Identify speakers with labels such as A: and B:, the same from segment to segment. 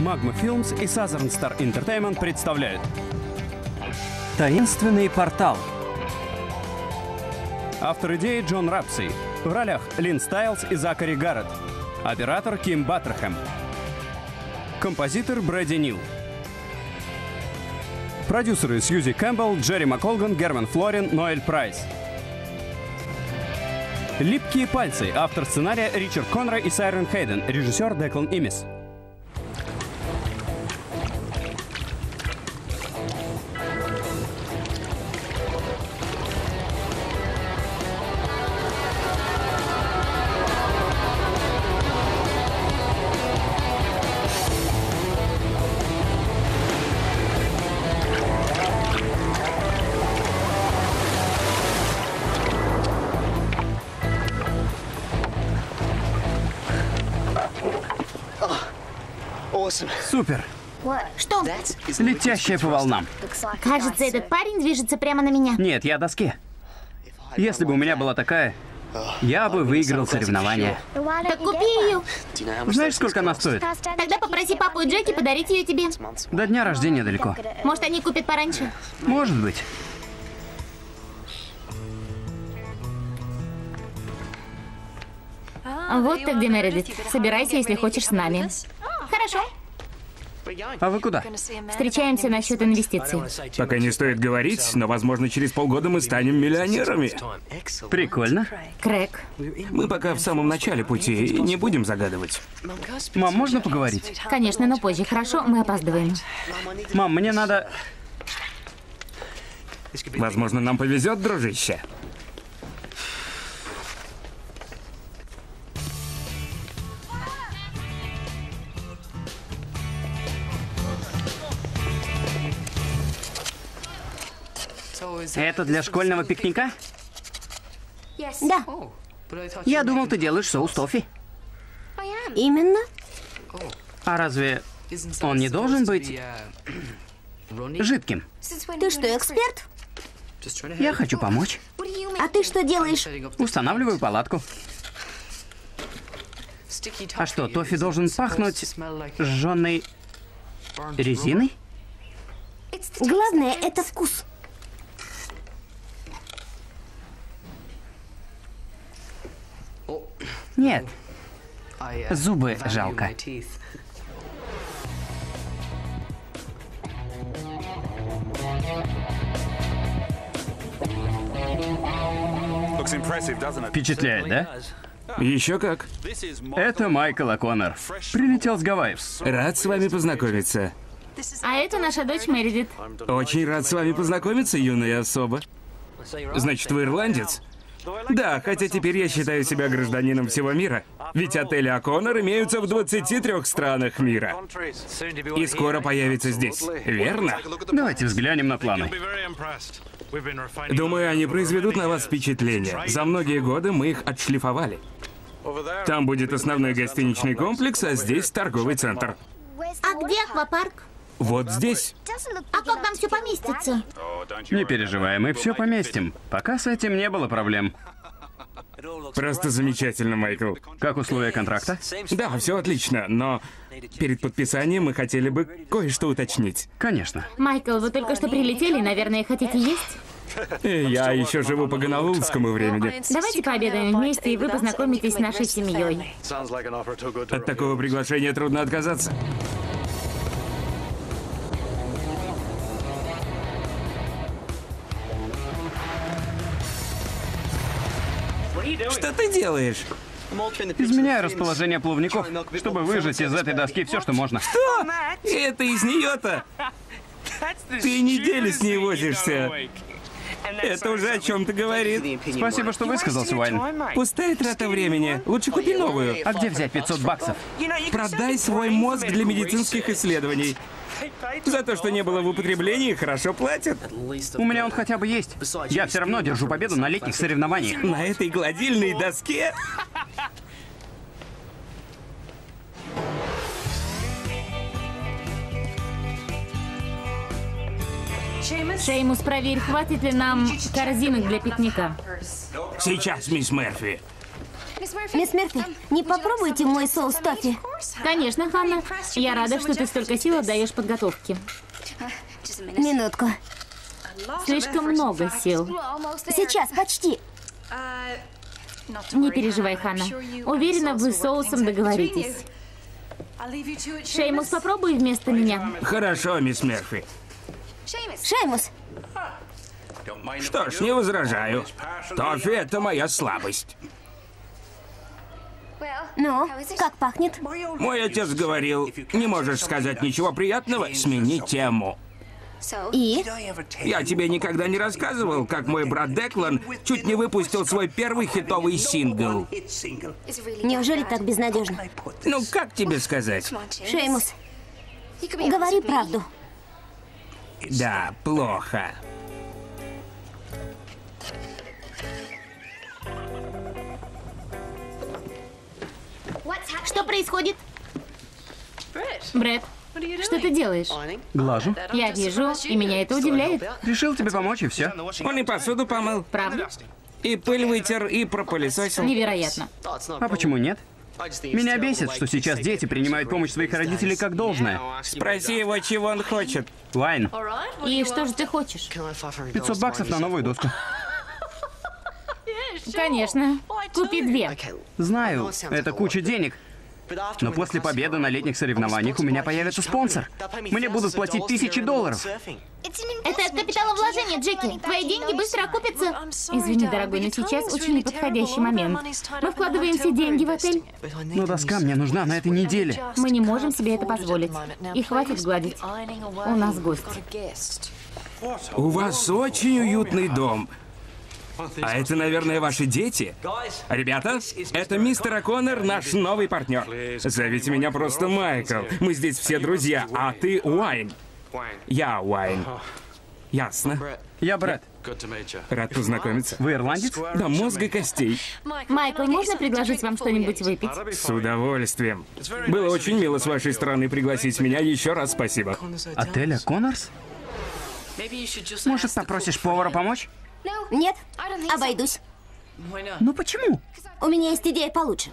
A: Magma Films и Southern Star Entertainment представляют. Таинственный портал. Автор идеи Джон Рапси. В ролях Лин Стайлз и Закари Гаррет Оператор Ким Баттерхэм. Композитор Брэди Нил. Продюсеры Сьюзи Кэмпбелл, Джерри Макколган, Герман Флорин, Ноэль Прайс. «Липкие пальцы» Автор сценария Ричард Конра и Сайрен Хейден. Режиссер Деклан Имис Супер!
B: Что?
A: Летящая по волнам.
B: Кажется, этот парень движется прямо на меня.
A: Нет, я о доске. Если бы у меня была такая, я бы выиграл соревнование.
B: Так купи ее.
A: Знаешь, сколько она стоит?
B: Тогда попроси папу и Джеки подарить ее тебе.
A: До дня рождения далеко.
B: Может, они купят пораньше?
A: Может быть.
B: Вот ты где, Мередит. Собирайся, если хочешь, с нами. Хорошо.
A: А вы куда?
B: Встречаемся насчет инвестиций.
C: Пока не стоит говорить, но, возможно, через полгода мы станем миллионерами.
A: Прикольно.
B: Крэг.
C: Мы пока в самом начале пути и не будем загадывать.
A: Мам, можно поговорить?
B: Конечно, но позже. Хорошо, мы опаздываем.
A: Мам, мне надо...
C: Возможно, нам повезет, дружище.
A: Это для школьного пикника?
B: Да,
A: Я думал, ты делаешь соус тофи.
B: именно.
A: А разве он не должен быть жидким?
B: Ты что, эксперт?
A: Я хочу помочь.
B: А ты что делаешь?
A: Устанавливаю палатку. А что, тофи должен пахнуть сжженной резиной?
B: Главное, это вкус.
A: Нет. Зубы жалко. Впечатляет, да?
C: Еще как.
A: Это Майкл О'Коннор. Прилетел с Гавайев.
C: Рад с вами познакомиться.
B: А это наша дочь Мередит.
C: Очень рад с вами познакомиться, юная особа. Значит, вы ирландец? Да, хотя теперь я считаю себя гражданином всего мира. Ведь отели О'Коннор имеются в 23 странах мира. И скоро появится здесь, верно?
A: Давайте взглянем на планы.
C: Думаю, они произведут на вас впечатление. За многие годы мы их отшлифовали. Там будет основной гостиничный комплекс, а здесь торговый центр.
B: А где аквапарк?
C: Вот здесь.
B: А как нам все поместится?
A: Не переживай, мы все поместим. Пока с этим не было проблем.
C: Просто замечательно, Майкл.
A: Как условия контракта?
C: Да, все отлично, но перед подписанием мы хотели бы кое-что уточнить.
A: Конечно.
B: Майкл, вы только что прилетели, наверное, хотите есть?
C: И я еще живу по гонолулскому времени.
B: Давайте пообедаем вместе, и вы познакомитесь с нашей семьей.
C: От такого приглашения трудно отказаться. Что ты делаешь?
A: Изменяю расположение плавников, чтобы выжать из этой доски все, что можно.
C: Что? Это из нее-то? Ты недели с ней возишься. Это уже о чем-то говорит.
A: Спасибо, что высказался, Уайн.
C: Пустая трата времени. Лучше купи новую.
A: А где взять 500 баксов?
C: Продай свой мозг для медицинских исследований. За то, что не было в употреблении, хорошо платят.
A: У меня он хотя бы есть. Я все равно держу победу на летних соревнованиях.
C: На этой гладильной доске?
B: Шеймус, проверь, хватит ли нам корзинок для пикника.
C: Сейчас, мисс Мерфи.
D: Мисс Мерфи, не попробуйте мой соус тофи?
B: Конечно, Ханна. Я рада, что ты столько сил отдаешь подготовке.
D: Минутку.
B: Слишком много сил.
D: Сейчас, почти.
B: Не переживай, Ханна. Уверена, вы с соусом договоритесь. Шеймус, попробуй вместо меня.
C: Хорошо, мисс Мерфи.
D: Шеймус,
C: Что ж, не возражаю. Тофи — это моя слабость.
D: ну, как пахнет?
C: Мой отец говорил, не можешь сказать ничего приятного, смени тему.
D: И?
C: Я тебе никогда не рассказывал, как мой брат Деклан чуть не выпустил свой первый хитовый сингл.
D: Неужели так безнадежно?
C: Ну, как тебе сказать?
D: Шеймус, говори правду.
C: Да, плохо.
B: Что происходит? Брэд, что ты делаешь?
A: Глажу.
B: Я вижу, и меня это удивляет.
A: Решил тебе помочь, и все.
C: Он и посуду помыл,
B: Правда?
C: и пыль вытер, и пропылесосил.
B: Невероятно.
A: А почему нет? Меня бесит, что сейчас дети принимают помощь своих родителей как должное.
C: Спроси его, чего он хочет.
A: Вайн,
B: И что же ты хочешь?
A: 500 баксов на новую доску.
B: Конечно. Купи две.
A: Знаю, это куча денег. Но после победы на летних соревнованиях у меня появится спонсор. Мне будут платить тысячи долларов.
B: Это капиталовложение, Джеки. Твои деньги быстро окупятся. Извини, дорогой, но сейчас очень неподходящий момент. Мы вкладываем все деньги в отель.
A: Но доска мне нужна на этой неделе.
B: Мы не можем себе это позволить. И хватит гладить. У нас гость.
C: У вас очень уютный дом. А это, наверное, ваши дети? Ребята, это мистер О'Коннор, наш новый партнер. Зовите меня просто Майкл. Мы здесь все друзья, а ты Уайн. Я Уайн. Ясно.
A: Я Брэд.
C: Рад познакомиться.
A: Вы ирландец?
C: До мозга костей.
B: Майкл, можно предложить вам что-нибудь выпить?
C: С удовольствием. Было очень мило с вашей стороны пригласить меня. Еще раз спасибо.
A: Отеля Коннорс? Может, попросишь повара помочь?
D: Нет, обойдусь.
A: Ну почему?
D: У меня есть идея получше.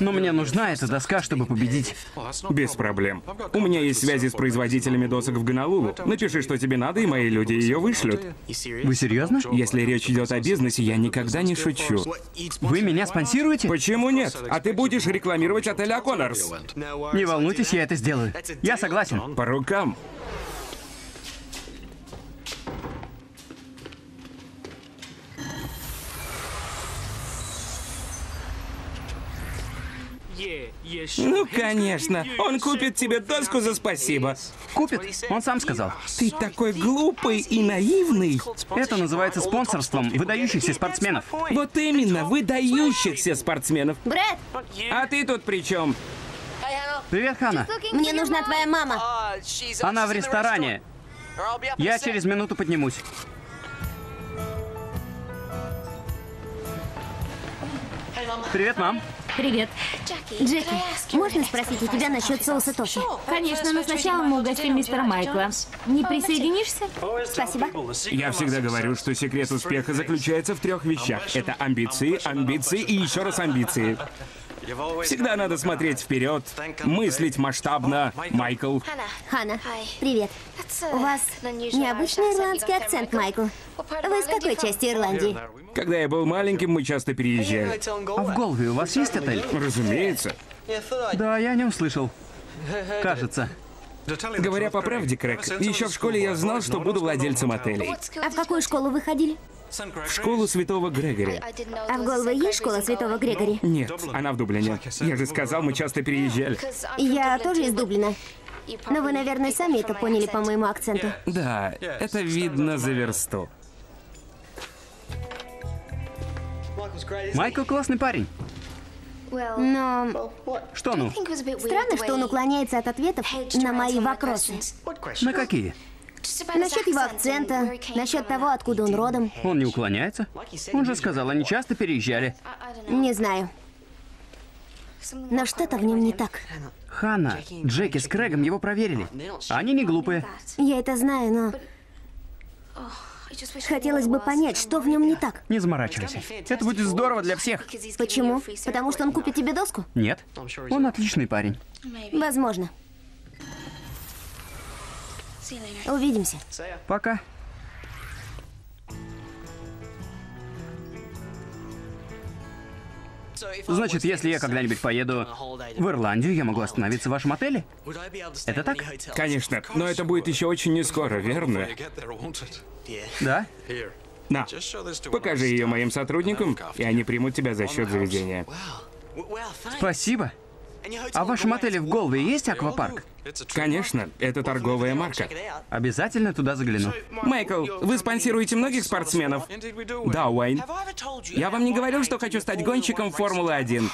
A: Но мне нужна эта доска, чтобы победить.
C: Без проблем. У меня есть связи с производителями досок в Гонолулу. Напиши, что тебе надо, и мои люди ее вышлют.
A: Вы серьезно?
C: Если речь идет о бизнесе, я никогда не шучу.
A: Вы меня спонсируете?
C: Почему нет? А ты будешь рекламировать отель О'Коннорс.
A: Не волнуйтесь, я это сделаю. Я согласен.
C: По рукам. Ну, конечно. Он купит тебе доску за спасибо.
A: Купит? Он сам сказал.
C: Ты такой глупый и наивный.
A: Это называется спонсорством выдающихся спортсменов.
C: Вот именно, выдающихся спортсменов.
D: Брэд,
C: А ты тут при чем?
A: Привет, Хана.
D: мне нужна твоя мама.
A: Она в ресторане. Я через минуту поднимусь. Привет, мам.
B: Привет.
D: Джеки, можно спросить у тебя насчет соуса тофи?
B: Конечно, но сначала мы угостим мистера Майкла. Не присоединишься?
D: Спасибо.
C: Я всегда говорю, что секрет успеха заключается в трех вещах. Это амбиции, амбиции и еще раз амбиции. Всегда надо смотреть вперед, мыслить масштабно. Майкл.
D: Хана, привет. У вас необычный ирландский акцент, Майкл. Вы из какой части Ирландии?
C: Когда я был маленьким, мы часто переезжали.
A: А в Голве у вас есть отель?
C: Разумеется.
A: Да, я о нем слышал. Кажется.
C: Говоря по правде, Крэк, еще в школе я знал, что буду владельцем отелей.
D: А в какую школу вы ходили?
C: В школу Святого Грегори.
D: А в Голве есть школа Святого Грегори?
C: Нет, она в Дублине. Я же сказал, мы часто переезжали.
D: Я тоже из Дублина. Но вы, наверное, сами это поняли по моему акценту.
C: Да, это видно за версту.
A: Майкл классный парень.
D: Но
A: Что ну?
D: странно, что он уклоняется от ответов на мои вопросы.
A: На какие?
D: Насчет его акцента, насчет того, откуда он родом.
A: Он не уклоняется? Он же сказал, они часто переезжали.
D: Не знаю. Но что-то в нем не так.
A: Ханна, Джеки с Крэгом его проверили. Они не глупые.
D: Я это знаю, но... Хотелось бы понять, что в нем не так.
A: Не заморачивайся. Это будет здорово для всех.
D: Почему? Потому что он купит тебе доску?
A: Нет. Он отличный парень.
D: Возможно. Увидимся.
A: Пока. Значит, если я когда-нибудь поеду в Ирландию, я могу остановиться в вашем отеле? Это так?
C: Конечно, но это будет еще очень не скоро, верно?
A: Да?
C: На, покажи ее моим сотрудникам, и они примут тебя за счет заведения.
A: Спасибо. А в вашем отеле в Голве есть аквапарк?
C: Конечно, это торговая марка.
A: Обязательно туда загляну.
C: Майкл, вы спонсируете многих спортсменов? Да, Уэйн. Я вам не говорил, что хочу стать гонщиком Формулы-1?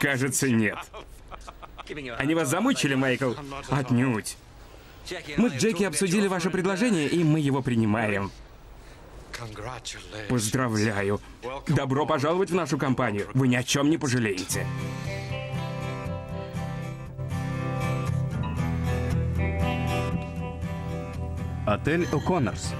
C: Кажется, нет. Они вас замучили, Майкл? Отнюдь. Мы с Джеки обсудили ваше предложение, и мы его принимаем. Поздравляю. Добро пожаловать в нашу компанию. Вы ни о чем не пожалеете.
A: Отель О'Коннорс.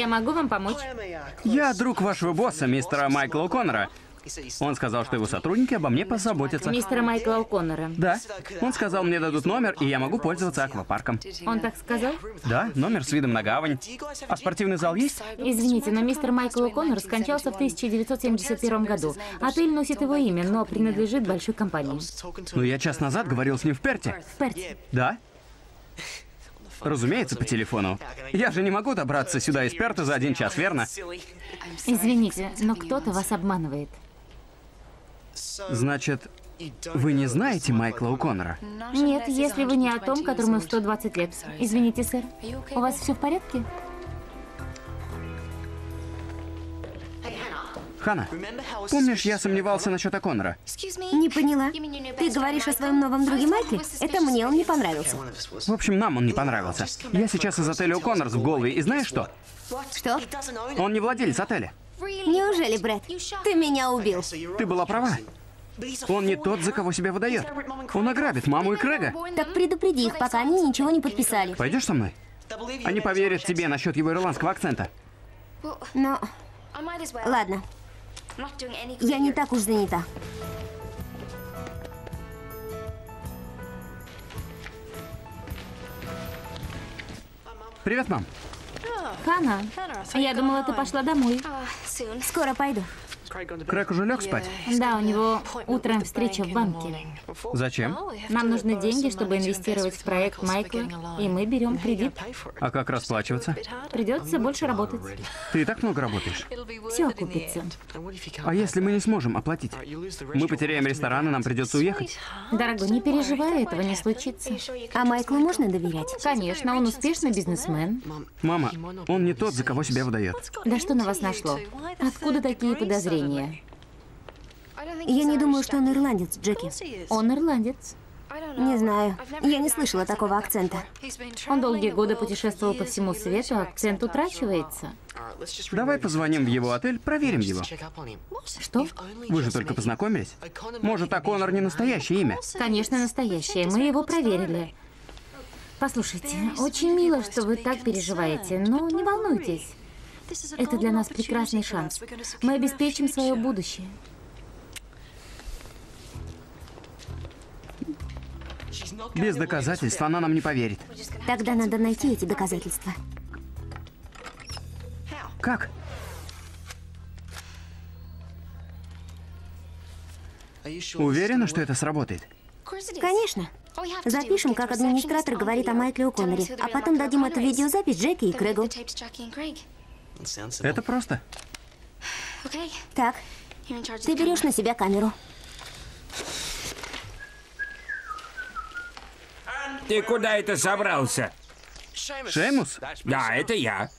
B: Я могу вам помочь?
A: Я друг вашего босса, мистера Майкла О'Коннора. Он сказал, что его сотрудники обо мне позаботятся.
B: Мистера Майкла О'Коннора.
A: Да. Он сказал, мне дадут номер, и я могу пользоваться аквапарком.
B: Он так сказал?
A: Да, номер с видом на гавань. А спортивный зал есть?
B: Извините, но мистер Майкл О'Коннор скончался в 1971 году. Отель носит его имя, но принадлежит большой компании.
A: Ну, я час назад говорил с ним в Перте.
B: В Перте.
A: Да? Разумеется, по телефону. Я же не могу добраться сюда из Перта за один час, верно?
B: Извините, но кто-то вас обманывает.
A: Значит, вы не знаете Майкла О'Коннора?
B: Нет, если вы не о том, которому 120 лет. Извините, сэр. У вас все в порядке?
A: Хана, помнишь, я сомневался насчет О'Коннора?
D: Не поняла. Ты говоришь о своем новом друге Майкле? Это мне он не понравился.
A: В общем, нам он не понравился. Я сейчас из отеля О'Коннорс в Голве, и знаешь что?
D: Что?
A: Он не владелец отеля.
D: Неужели, Брэд? Ты меня убил.
A: Ты была права. Он не тот, за кого себя выдает. Он ограбит маму и Крэга.
D: Так предупреди их, пока они ничего не подписали.
A: Пойдешь со мной? Они поверят тебе насчет его ирландского акцента.
D: Но... Ладно. Я не так уж занята.
A: Привет, мам.
B: Хана, я думала, ты пошла домой.
D: Скоро пойду.
A: Крэг уже лег спать?
B: Да, у него утром встреча в банке.
A: Зачем?
B: Нам нужны деньги, чтобы инвестировать в проект Майкла, и мы берем кредит.
A: А как расплачиваться?
B: Придется больше работать.
A: Ты и так много работаешь.
B: Все окупится.
A: А если мы не сможем оплатить? Мы потеряем ресторан, и нам придется уехать.
B: Дорогой, не переживай, этого не случится.
D: А Майклу можно доверять?
B: Конечно, он успешный бизнесмен.
A: Мама, он не тот, за кого себя выдает.
B: Да что на вас нашло? Откуда такие подозрения?
D: Я не думаю, что он ирландец, Джеки.
B: Он ирландец.
D: Не знаю. Я не слышала такого акцента.
B: Он долгие годы путешествовал по всему свету, а акцент утрачивается.
A: Давай позвоним в его отель, проверим его.
B: Что?
A: Вы же только познакомились? Может, О'Коннор не настоящее имя?
B: Конечно, настоящее. Мы его проверили. Послушайте, очень мило, что вы так переживаете, но не волнуйтесь. Это для нас прекрасный шанс. Мы обеспечим свое будущее.
A: Без доказательств она нам не поверит.
D: Тогда надо найти эти доказательства.
A: Как? Уверена, что это сработает?
D: Конечно. Запишем, как администратор говорит о Майкле О'Конноре, а потом дадим эту видеозапись Джеки и Крэгу.
A: Это просто.
D: Так, ты берешь на себя камеру.
C: Ты куда это собрался?
A: Шеймус?
C: Да, это я.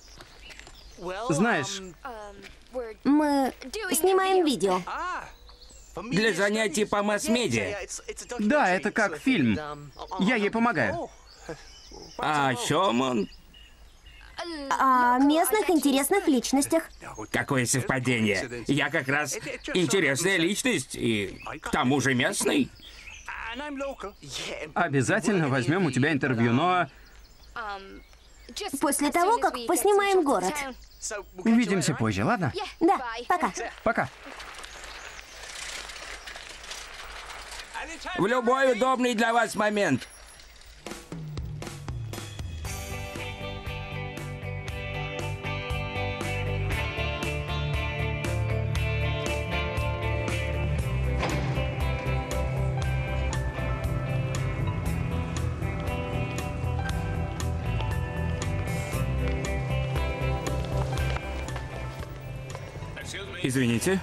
A: Знаешь,
D: Мы снимаем видео.
C: Для занятий по масс-медиа.
A: да, это как фильм. Я ей помогаю.
C: А о чем он?
D: О местных интересных личностях.
C: Какое совпадение. Я как раз интересная личность и к тому же местный.
A: Обязательно возьмем у тебя интервью, но
D: После того, как поснимаем город.
A: увидимся позже, ладно?
D: Да, пока.
A: Пока.
C: В любой удобный для вас момент. Извините,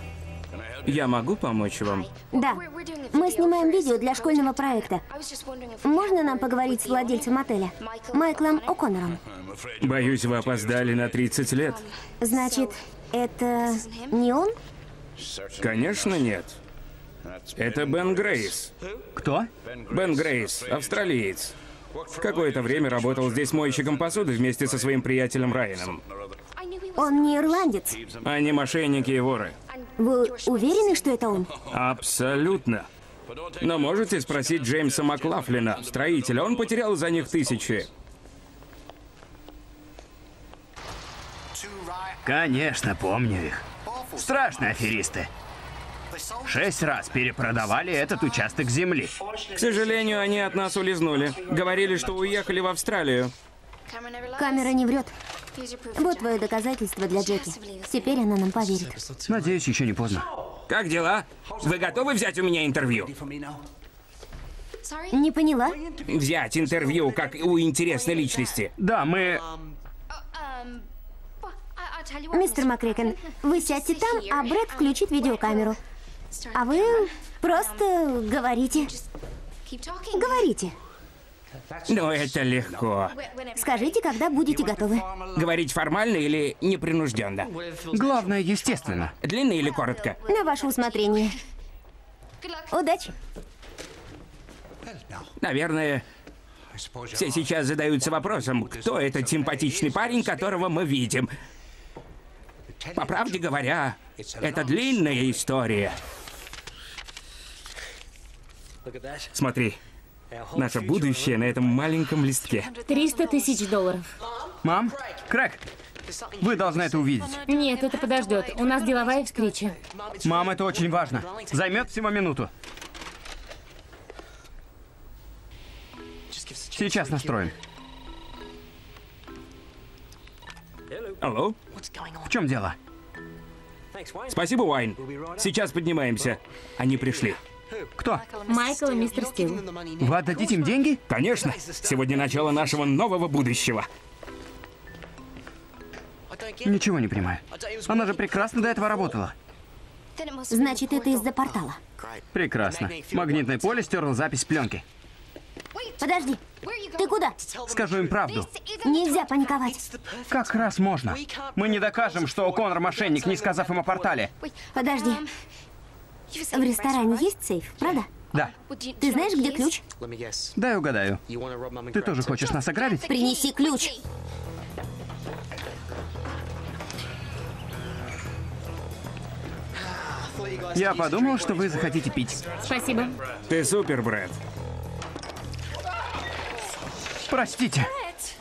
C: я могу помочь вам?
D: Да. Мы снимаем видео для школьного проекта. Можно нам поговорить с владельцем отеля? Майклом О'Коннором.
C: Боюсь, вы опоздали на 30 лет.
D: Значит, это не он?
C: Конечно, нет. Это Бен Грейс.
A: Кто?
C: Бен Грейс, австралиец. Какое-то время работал здесь мойщиком посуды вместе со своим приятелем Райаном.
D: Он не ирландец.
C: Они мошенники и воры.
D: Вы уверены, что это он?
C: Абсолютно. Но можете спросить Джеймса Маклафлина, строителя. Он потерял за них тысячи.
A: Конечно, помню их. Страшные аферисты. Шесть раз перепродавали этот участок земли.
C: К сожалению, они от нас улизнули. Говорили, что уехали в Австралию.
D: Камера не врет. Вот твое доказательство для Джеки. Теперь она нам поверит.
A: Надеюсь, еще не поздно.
C: Как дела? Вы готовы взять у меня интервью?
D: Не поняла?
C: Взять интервью, как у интересной личности.
A: Да, мы...
D: Мистер Макрекен, вы сядьте там, а Брэд включит видеокамеру. А вы просто говорите. Говорите.
C: Ну, это легко.
D: Скажите, когда будете готовы.
C: Говорить формально или непринужденно?
A: Главное, естественно.
C: Длинно или коротко?
D: На ваше усмотрение. Удачи.
C: Наверное, все сейчас задаются вопросом, кто этот симпатичный парень, которого мы видим. По правде говоря, это длинная история. Смотри, наше будущее на этом маленьком листке.
B: 300 тысяч долларов.
A: Мам? Крэк? Вы должны это увидеть.
B: Нет, это подождет. У нас деловая встреча.
A: Мам, это очень важно. Займет всего минуту. Сейчас настроим.
C: Алло?
A: В чем дело?
C: Спасибо, Уайн. Сейчас поднимаемся. Они пришли.
A: Кто?
B: Майкл и мистер Стил.
A: Вы отдадите им деньги?
C: Конечно, сегодня начало нашего нового будущего.
A: Ничего не понимаю. Она же прекрасно до этого работала.
D: Значит, это из-за портала.
A: Прекрасно. Магнитное поле стерло запись пленки.
D: Подожди. Ты куда?
A: Скажу им правду.
D: Нельзя паниковать.
A: Как раз можно. Мы не докажем, что Конор мошенник, не сказав им о портале.
D: Подожди. В ресторане есть сейф, правда?
A: Да.
D: Ты знаешь, где ключ?
A: Дай угадаю. Ты тоже хочешь нас ограбить?
D: Принеси ключ.
A: Я подумал, что вы захотите пить.
B: Спасибо.
C: Ты супер, Брэд.
A: Простите.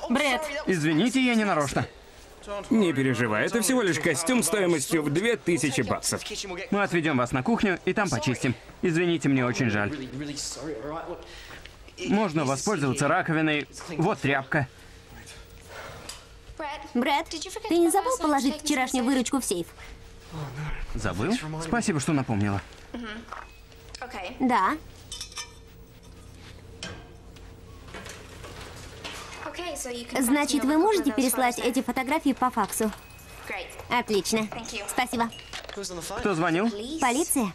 B: Брэд,
A: Извините, я не нарочно.
C: Не переживай, это всего лишь костюм стоимостью в 2000 баксов.
A: Мы отведем вас на кухню и там почистим. Извините, мне очень жаль. Можно воспользоваться раковиной. Вот тряпка.
D: Брэд, ты не забыл положить вчерашнюю выручку в сейф?
A: Забыл? Спасибо, что напомнила.
D: Да. Значит, вы можете переслать эти фотографии по факсу? Отлично. Спасибо.
A: Кто звонил?
D: Полиция?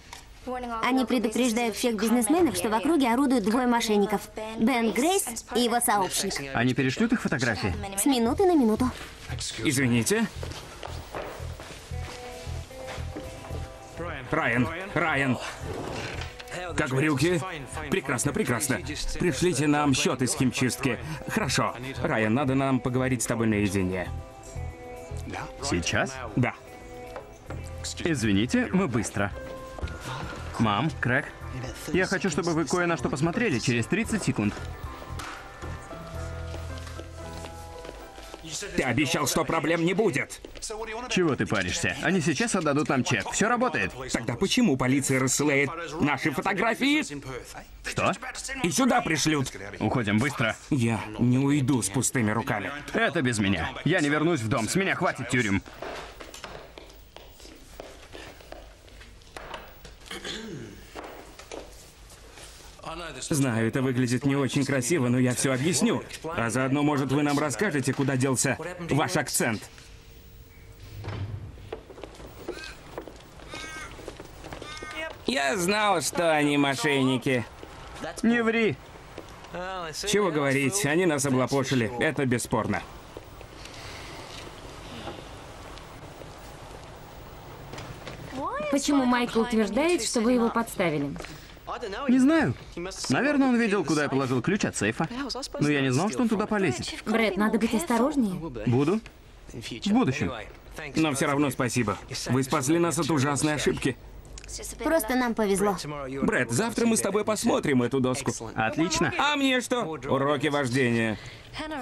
D: Они предупреждают всех бизнесменов, что в округе орудуют двое мошенников. Бен Грейс и его сообщник.
A: Они перешлют их фотографии?
D: С минуты на минуту.
C: Извините. Райан, Райан. Как в брюки? Прекрасно, прекрасно. Пришлите нам счет из химчистки. Хорошо. Райан, надо нам поговорить с тобой наедине.
A: Сейчас?
C: Да.
A: Извините, мы быстро. Мам, Крэг, я хочу, чтобы вы кое на что посмотрели через 30 секунд.
C: Ты обещал, что проблем не будет.
A: Чего ты паришься? Они сейчас отдадут нам чек. Все работает.
C: Тогда почему полиция рассылает наши фотографии?
A: Что?
C: И сюда пришлют.
A: Уходим быстро.
C: Я не уйду с пустыми руками.
A: Это без меня. Я не вернусь в дом. С меня хватит тюрем.
C: Знаю, это выглядит не очень красиво, но я все объясню. А заодно, может, вы нам расскажете, куда делся ваш акцент. Я знал, что они мошенники.
A: Не ври.
C: Чего говорить, они нас облапошили, это бесспорно.
B: Почему Майкл утверждает, что вы его подставили?
A: Не знаю. Наверное, он видел, куда я положил ключ от сейфа. Но я не знал, что он туда полезет.
B: Брэд, надо быть осторожнее.
A: Буду. В будущем.
C: Но все равно спасибо. Вы спасли нас от ужасной ошибки.
D: Просто нам повезло.
C: Брэд, завтра мы с тобой посмотрим эту доску.
A: Отлично.
C: А мне что? Уроки вождения.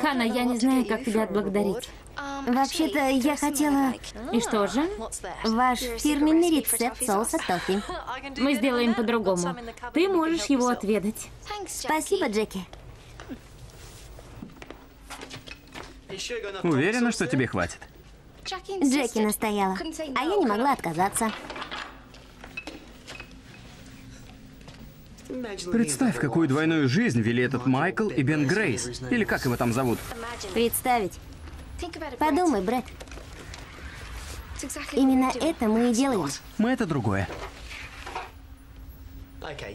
B: Хана, я не знаю, как тебя отблагодарить.
D: Вообще-то я хотела
B: И что же?
D: ваш фирменный рецепт соуса тофи.
B: Мы сделаем по-другому. Ты можешь его отведать.
D: Спасибо, Джеки.
A: Уверена, что тебе хватит.
D: Джеки настояла, а я не могла отказаться.
A: Представь, какую двойную жизнь вели этот Майкл и Бен Грейс. Или как его там зовут?
D: Представить. Подумай, Брэд. Именно это мы и делаем.
A: Мы это другое.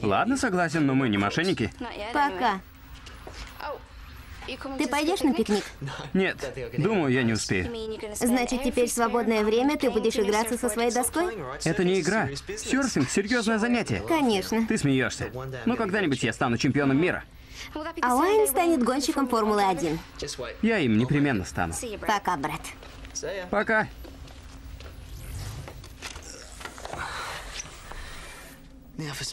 A: Ладно, согласен, но мы не мошенники.
D: Пока. Ты пойдешь на пикник?
A: Нет, думаю, я не успею.
D: Значит, теперь в свободное время ты будешь играться со своей доской?
A: Это не игра. Серфинг — серьезное занятие.
D: Конечно.
A: Ты смеешься. Но когда-нибудь я стану чемпионом мира.
D: А Уайн станет гонщиком Формулы-1.
A: Я им непременно стану.
D: Пока, Брэд.
A: Пока.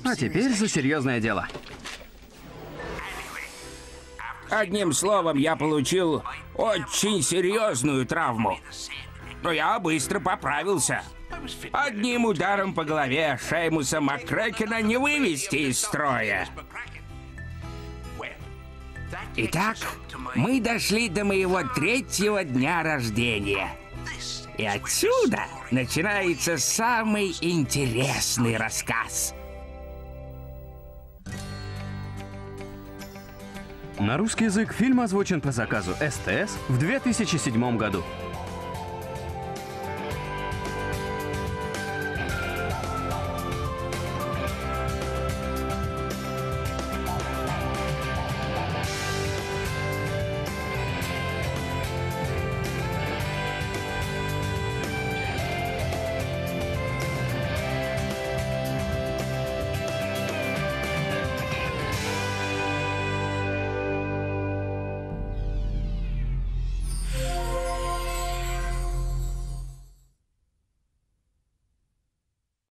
A: А теперь за серьезное дело.
C: Одним словом, я получил очень серьезную травму. Но я быстро поправился. Одним ударом по голове Шеймуса Маккрекена не вывести из строя. Итак, мы дошли до моего третьего дня рождения. И отсюда начинается самый интересный рассказ.
A: На русский язык фильм озвучен по заказу СТС в 2007 году.